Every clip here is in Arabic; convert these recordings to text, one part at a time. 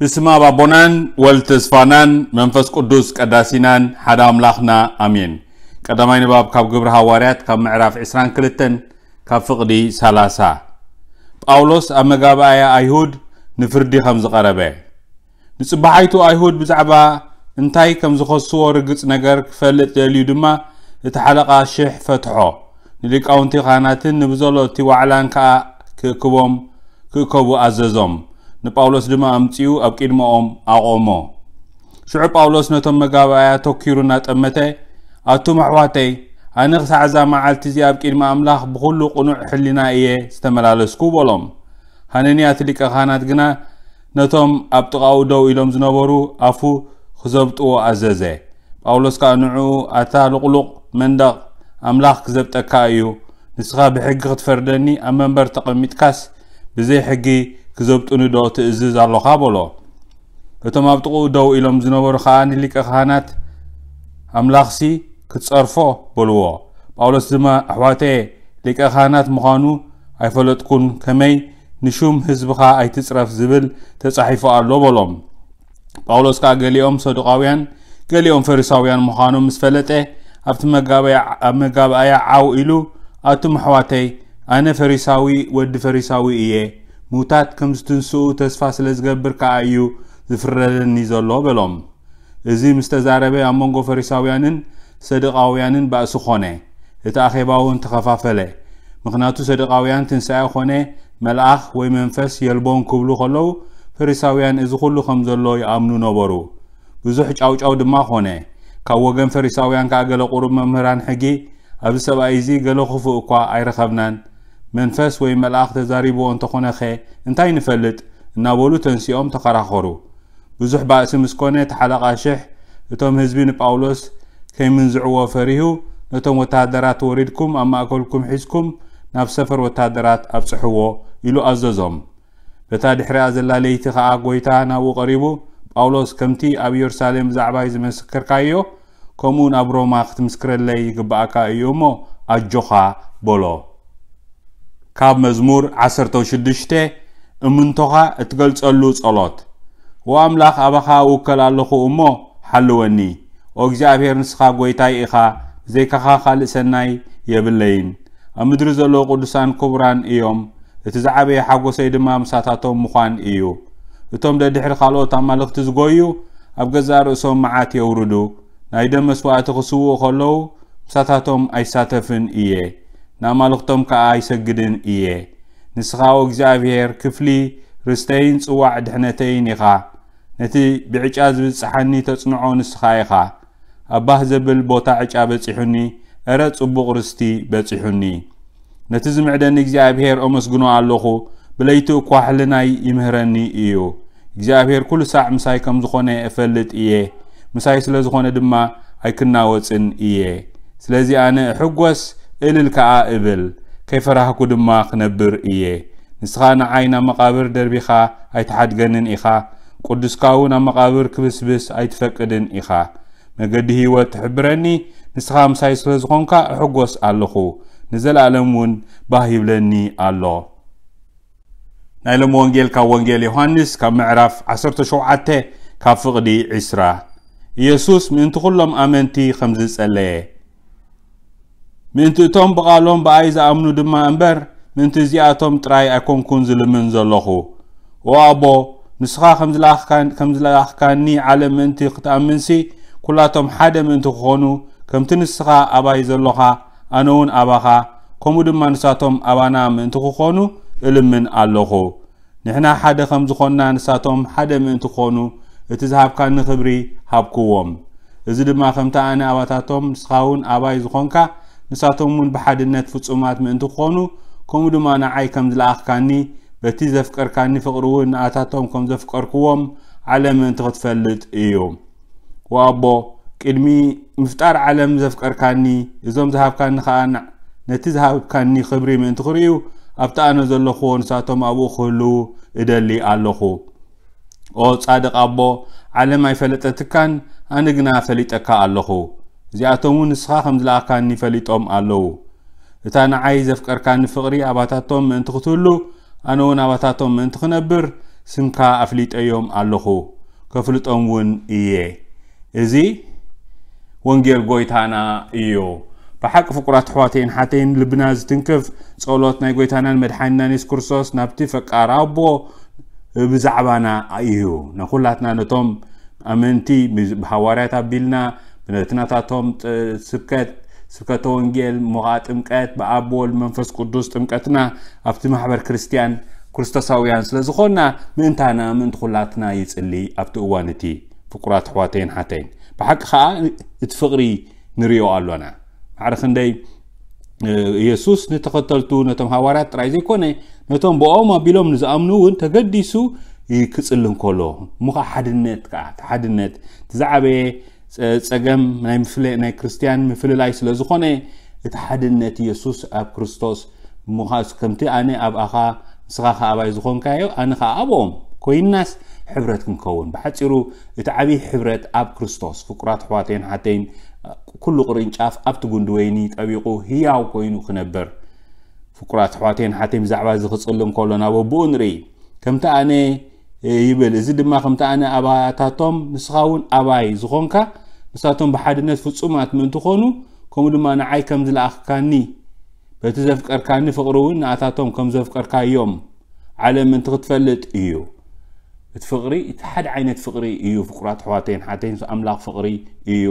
ብስማ ባቦናን ወልትስፋናን መንፈስ ቅዱስ ቀዳሲናን ሓደ ኣምላኽና ኣሜን ቀዳማይ ንባብ ካብ ግብሪ ሃዋርያት ካብ ምዕራፍ 22 ካብ ፍቕዲ 30 ጳውሎስ ኣብ መጋባእያ ኣይሁድ ንፍርዲ ከም ዝቐረበ ንፅባሓይቱ ኣይሁድ ብዛዕባ እንታይ ከም ዝኸስዎ ርግፅ ነገር ክፈልጥ ደልዩ ድማ እቲ ሓለቓ ሽሕ ፈትሖ ንሊቃውንቲ ካህናትን ንብዘሎ እቲ ዋዕላን ከዓ ክእክቦም ክእከቡ ኣዘዞም ንጳውሎስ ድማ ኣምፅኡ ኣብ ቂድሞኦም ኣቖሞ ሽዑ ጳውሎስ ነቶም መጋባእያ ተኪሩ እናጠመተ ኣቱም ኣሕዋተይ ኣነ ክሳዕ እዛ መዓልቲ እዚ ኣብ ቂድሚ ኣምላኽ ብኩሉ ቕኑዕ ሕሊና እየ ዝተመላለስኩ በሎም ሃነንያ እቲ ሊቀ ካህናት ግና ነቶም ኣብ ጥቓኡ ደው ኢሎም ዝነበሩ ኣፉ ክዘብጥዎ ኣዘዘ ጳውሎስ ከዓ ንዕኡ ኣታ ልቕሉቕ መንደቕ ኣምላኽ ክዘብጠካ እዩ ንስኻ ብሕጊ ክትፈርደኒ ኣብ መንበር ተቐሚጥካስ ብዘይ ሕጊ ክዘብጥኑ ዶ ትእዝዝ ኣለኻ በሎ እቶም ኣብ ጥቕኡ ደው ኢሎም ዝነበሩ ከዓ ንሊቀ ካህናት ኣምላኽሲ ክትጸርፎ በልዎ ጳውሎስ ድማ ኣሕዋተየ ሊቀ ካህናት ምዃኑ ኣይፈለጥኩን ከመይ ንሹም ህዝብኻ ኣይትፅረፍ ዝብል ተጻሒፉ ኣሎ በሎም ጳውሎስ ከዓ ገሊኦም ሰዱቃውያን ገሊኦም ፈሪሳውያን ምዃኖም ምስ ፈለጠ ኣብቲ መጋባእያ ዓው ኢሉ ኣቱም ኣሕዋተይ ኣነ ፈሪሳዊ ወዲ ፈሪሳዊ እየ ሙታት ከም ዝትንስኡ ተስፋ ስለ ዝገብር ከዓ እዩ ዝፍረደኒ ዘሎ በሎም እዚ ምስ ተዛረበ ኣብ መንጎ ፈሪሳውያንን ሰደቃውያንን ባእሲ ኾነ እቲ ኣኼባ እውን ተኸፋፈለ ምክንያቱ ሰደቃውያን ትንሳኤ ኾነ መልኣኽ ወይ መንፈስ የልቦን ክብሉ ከለዉ ፈሪሳውያን እዚ ኩሉ ከም ዘሎ ይኣምኑ ነበሩ ብዙሕ ጫውጫው ድማ ኾነ ካብ ወገን ፈሪሳውያን ከዓ ገለ ቁሩብ መምህራን ሕጊ ኣብዚ ሰብኣይ እዚ ገለ ክፉእ እኳ ኣይረኸብናን መንፈስ ወይ መልኣኽ ተዛሪብዎ እንተኾነ ኸ እንታይ ንፈልጥ እናበሉ ተንሲኦም ተኸራኸሩ ብዙሕ ባእሲ ምስ ኮነ እቲ ሓለቓ ሽሕ እቶም ህዝቢ ንጳውሎስ ከይምንዝዕዎ ፈሪሁ ነቶም ወታሃደራት ወሪድኩም ኣብ ማእከልኩም ሒዝኩም ናብ ሰፈር ወታሃደራት ኣብፅሕዎ ኢሉ ኣዘዞም በታ ድሕሪያ ዘላ ለይቲ ከዓ ጎይታ ናብኡ ቀሪቡ ጳውሎስ ከምቲ ኣብ ኢየሩሳሌም ብዛዕባይ ዝመስክርካዮ ከምኡ ናብ ሮማ ክትምስክረለይ ይግባእካ እዩ እሞ ኣጆኻ በሎ ካብ መዝሙር 16 እምንቶኻ እትገልጸሉ ጸሎት ወኣምላኽ ኣባኻ እውከል ኣለኹ እሞ ሓልወኒ ኦ እግዚኣብሔር ንስኻ ጐይታይ ኢኻ ዘይካኻ ኻልእ ሰናይ የብለይን ኣብ ምድሪ ዘለዉ ቅዱሳን ክቡራን እዮም እቲ ዝዓበየ ሓጐሰይ ድማ ምሳታቶም ምዃን እዩ እቶም ደድሕሪ ካልኦት ኣማልኽቲ ዝጐዩ ኣብ ገዛ ርእሶም መዓት የውርዱ ናይ ደም መስዋእቲ ክስውኡ ኸለዉ ምሳታቶም ኣይሳተፍን እየ ንኣማልኽቶም ከዓ ኣይሰግድን እየ ንስኻ እግዚኣብሔር ክፍሊ ርስተይን ጽዋዕ ድሕነተይን ኢኻ ነቲ ብዕጫ ዝብል ፀሓኒ ተጽንዖ ንስኻ ኢኻ ኣባህ ዘብል ቦታ ዕጫ በፂሑኒ ዕረ ጽቡቕ ርስቲ በፂሑኒ ነቲ ዝምዕደኒ እግዚኣብሔር ኣመስግኖ ኣለኹ ብለይቲ ኳሕልናይ ይምህረኒ እዩ እግዚኣብሔር ኩሉ ሳዕ ምሳይ ከም ዝኾነ እፈልጥ እየ ምሳይ ስለ ዝኾነ ድማ ኣይክናወፅን እየ ስለዚ ኣነ ሕጐስ እልል ከዓ እብል ከይፈራህኩ ድማ ክነብር እየ ንስኻ ንዓይ ናብ መቓብር ደርቢኻ ኣይትሓድገንን ኢኻ ቅዱስካ እውን ኣብ መቓብር ክብስብስ ኣይትፈቅድን ኢኻ መገዲ ህይወት ትሕብረኒ ንስኻ ምሳይ ስለ ዝኾንካ እሕጐስ ኣለኹ ንዘለኣለም እውን ባህ ይብለኒ ኣሎ ናይ ሎም ወንጌል ካብ ወንጌል ዮሃንስ ካብ ምዕራፍ 17 ካብ ፍቕዲ 20 ኢየሱስ ምእንቲ ዅሎም ኣመንቲ ከም ዝጸለየ ምእንቲ እቶም ብቓሎም ብኣይ ዝኣምኑ ድማ እምበር ምእንቲ እዚኣቶም ጥራይ ኣይኮንኩን ዝልምን ዘለኹ ኦ ኣቦ ንስኻ ከም ዝለኣኽካኒ ዓለም ምእንቲ ክትኣምንሲ ኩላቶም ሓደ ምእንቲ ክኾኑ ከምቲ ንስኻ ኣባይ ዘለኻ ኣነ እውን ኣባኻ ከምኡ ድማ ንሳቶም ኣባና ምእንቲ ክኾኑ እልምን ኣለኹ ንሕና ሓደ ከም ዝኾንና ንሳቶም ሓደ ምእንቲ ክኾኑ እቲ ዝሃብካኒ ክብሪ ሃብክዎም እዚ ድማ ከምቲ ኣነ ኣባታቶም ንስኻ እውን ኣባይ ዝኾንካ نساتومون بحد النت فتصومات من انتخانو كم دوما نعاي كم دلاخكاني بتي زفكر كاني فقروه نعاتاتهم كم زفكر كوم عالم انتخد فلت ايوم وابو كدمي مفتار عالم زفكر كاني ازوم زهاب كان نخانع نتي زهاب كاني خبري من انتخريو ابتانا زلخو نساتوم ابو خلو ادالي اللخو او صادق ابو عالم اي فلت اتكان انقنا فلت اكا اللخو እዚኣቶም እውን ንስኻ ከም ዝለኣካኒ ፈሊጦም ኣለዉ እታ ንዓይ ዘፍቀርካኒ ፍቕሪ ኣባታቶም ምእንቲ ክትህሉ ኣነ እውን ኣባታቶም ምእንቲ ክነብር ስምካ ኣፍሊጠዮም ኣለኹ ከፍልጦም እውን እየ እዚ ወንጌል ጎይታና እዩ ብሓቂ ፍቁራት ኣሕዋተይን ሓተይን ልብና ዝትንክፍ ጸሎት ናይ ጎይታናን መድሓኒናን የሱስ ክርስቶስ ናብቲ ፈቃር ኣቦ ብዛዕባና እዩ ንኹላትና ነቶም ኣመንቲ ብሃዋርያት ኣቢልና ናታቶም ስብከት ስብከተ ወንጌል ምዃ ጥምቀት ብኣብ ወልድ መንፈስ ቅዱስ ጥምቀትና ኣብቲ ማሕበር ክርስትያን ክርስቶሳውያን ስለ ዝኾንና ምእንታና ምእንቲ ኩላትና ይፅሊ ኣብቲ እዋን እቲ ፍቁራት ኣሕዋተይን ሓተይን ብሓቂ ከዓ እቲ ፍቕሪ ንሪኦ ኣሎና ማዕረ ክንደይ ኢየሱስ ንተኸተልቱ ነቶም ሃዋርያት ጥራይ ዘይኮነ ነቶም ብኦም ኣቢሎም ንዝኣምኑ እውን ተገዲሱ ክፅሊ እንከሎ እሞ ከዓ ሓድነት ከዓ ሓድነት እቲ ዝዓበየ ፀገም ናይ ምፍለ ናይ ክርስትያን ምፍልላይ ስለ ዝኾነ እቲ ሓድነት ኢየሱስ ኣብ ክርስቶስ ምኻስ ከምቲ ኣነ ኣብኣኻ ንስኻ ኸ ኣባይ ዝኾንካዮ ኣነ ኸ ኣብኦም ኮይናስ ሕብረት ክንከውን ብሓፂሩ እቲ ዓብዪ ሕብረት ኣብ ክርስቶስ ፍቁራት ኣሕዋተይን ሓተይን ኩሉ ቅርንጫፍ ኣብቲ ጉንዲ ወይኒ ጠቢቑ ህያው ኮይኑ ክነብር ፍቁራት ኣሕዋተይን ሓተይን ብዛዕባ እዚ ክፅሊ እንከሎ ናብ ኣቦኡ ንርኢ ከምቲ ኣነ ይብል እዚ ድማ ከምቲ ኣነ ኣባታቶም ንስኻ እውን ኣባይ ዝኾንካ ንሳቶም ብሓድነት ፍፁማት ምእንቲ ኾኑ ከምኡ ድማ ንዓይ ከም ዝለኣኽካኒ በቲ ዘፍቀርካኒ ፍቕሪ እውን ንኣታቶም ከም ዘፍቀርካዮም ዓለም ምእንቲ ክትፈልጥ እዩ እቲ ፍቕሪ እቲ ሓደ ዓይነት ፍቕሪ እዩ ፍቁራት ኣሕዋተይን ሓተይን ኣምላኽ ፍቕሪ እዩ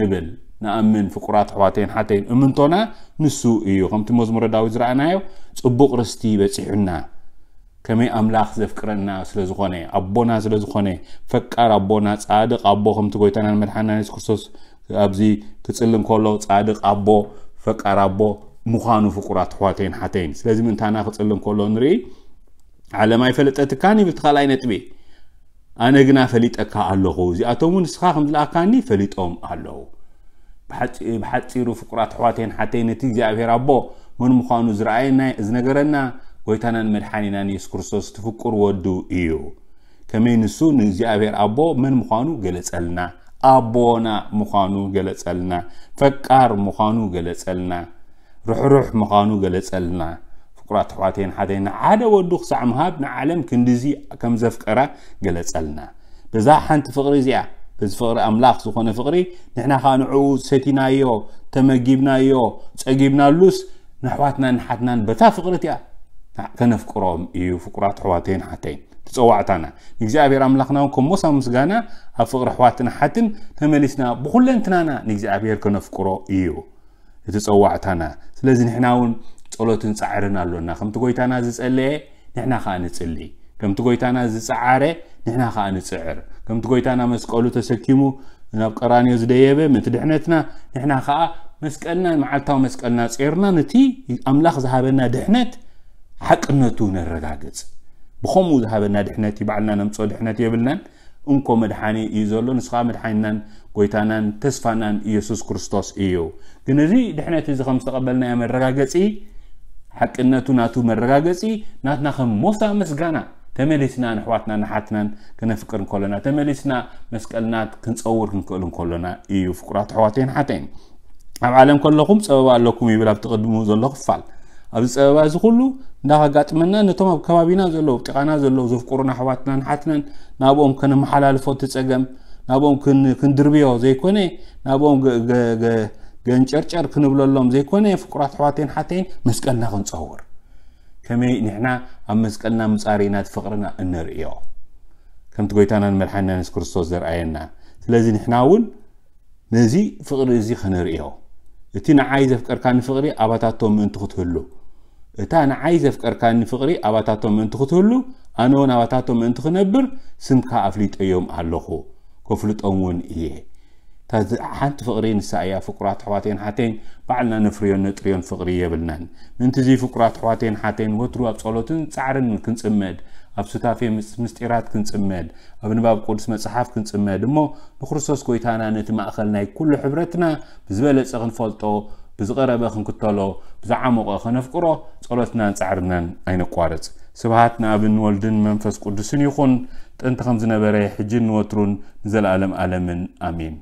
ንብል ንኣምን ፍቁራት ኣሕዋተይን ሓተይን እምንቶና ንሱ እዩ ከምቲ መዝሙረ ዳዊት ዝረኣናዮ ፅቡቕ ርስቲ በፂሑና ከመይ ኣምላኽ ዘፍቅረና ስለ ዝኾነ ኣቦና ስለ ዝኾነ ፈቃር ኣቦና ፃድቕ ኣቦ ከምቲ ጎይታናን መድሓና የሱስ ክርስቶስ ኣብዚ ክፅሊ እንከሎ ፃድቕ ኣቦ ፈቃር ኣቦ ምዃኑ ፍቁራት ኣሕዋተይን ሓተይን ስለዚ ምእንታና ክፅሊ እንከሎ ንርኢ ዓለማይ ፈለጠትካኒ ይብል ካልኣይ ነጥቢ ኣነ ግና ፈሊጠካ ኣለኹ እዚኣቶም እውን ንስኻ ከም ዝለኣካኒ ፈሊጦም ኣለዉ ብሓፂሩ ፍቁራት ኣሕዋተይን ሓተይን ነቲ እግዚኣብሔር ኣቦ መን ምዃኑ ዝረኣየና ዝነገረና ويتانان مدحانينان يس كرسوس تفكر ودو إيو كمين نسو نزي أبير أبو من مخانو غلط ألنا أبونا مخانو غلط ألنا فكار مخانو غلط ألنا روح روح مخانو غلط ألنا فكرات حواتين حدين عادة ودو خسا عمهاب نعلم كندزي كم زفكرة غلط ألنا بزاحان تفقري زيا بس فقر أملاك سخون فقري نحنا خانعو ستينا يو تمجيبنا يو تسجيبنا اللوس نحواتنا نحاتنا بتا فقرتيا كنفكرهم إيو فكرات حواتين حتين تسوعتنا نجزي أملاخنا وكم موسى مسجانا أفقر حواتنا حتن تمليسنا بكل انتنانا نجزي أبير كنفكره إيو تسوعتنا سلازن إحنا ون تقولتن سعرنا لنا كم تقولتنا زس اللي نحنا خان تسلي كم تقولتنا زس عاره نحنا خان تسعر كم تقولتنا مسك قالوا تسكيمو نبقى رانيوز ديابة متدحنتنا نحنا خا مسك قلنا معلتها مسك قلنا سعرنا نتي أملاخ ذهبنا دحنت ሓቅነቱ ነረጋግፅ ብከምኡ ዝሃበና ድሕነት ይበዓልና ነምፆ ድሕነት የብልናን እንኮ መድሓኒ እዩ ዘሎ ንስኻ መድሓኒናን ጎይታናን ተስፋናን ኢየሱስ ክርስቶስ እዩ ግን እዚ ድሕነት እዚ ከም ዝተቐበልናዮ መረጋገፂ ሓቅነቱ ናቱ መረጋገፂ ናትና ከም ሞሳ መስጋና ተመሊስና ንኣሕዋትና ንሓትናን ክነፍቅር እንከሎና ተመሊስና መስቀልናት ክንፀውር ክንክእል እንከሎና እዩ ፍቁራት ኣሕዋተይን ሓተይን ኣብ ዓለም ከለኹም ፀበባ ኣለኩም ይብል ኣብቲ ቅድሙ ዘሎ ክፋል أبز أبز خلو ده قط منا نتوم كبابينا زلوب تقانا زلوب زوف كورونا حواتنا حتنا نابوم كن محل الفوت تجمع نابوم كن كن دربيا زي كوني نابوم ج ج ج جن شر شر كن بلا لهم زي كوني فكرات حواتين حتين مسكنا خنصور كمي نحنا أم مسكنا مسارينات فقرنا النرئيا كم تقولي تانا الملحنا نذكر صوص در عيننا لازم نحناون نزي فقر زي خنرئيا إتينا عايز أفكر كان فقري أبى تاتوم من تخطه له تان عايز افكر كان فقري اباتاتو من تختولو انون اباتاتو من تخنبر سمكا افليت ايوم اللخو كفلت اومون ايه تاز حانت فقري نسايا فقرات حواتين حاتين بعلنا نفريون نتريون فقري يبلنا من تزي فقرات حواتين حاتين وترو ابسولوتن سعرن كنس امد ابسوتا في مستيرات كنس امد ابن باب قدس مسحاف كنس امد مو بخرصوص كويتانا نتماخل ناي كل حبرتنا بزبالة سغن ብዝቐረበ ክንክተሎ ብዝዓምቆ ከነፍቅሮ ጸሎትናን ጻዕርናን ኣይንቋርጽ ስብሃት ንኣብን ወልድን መንፈስ ቅዱስን ይኹን ጥንቲ ከም ዝነበረ ሕጂ ንወትሩን ንዘለኣለም ኣለምን ኣሚን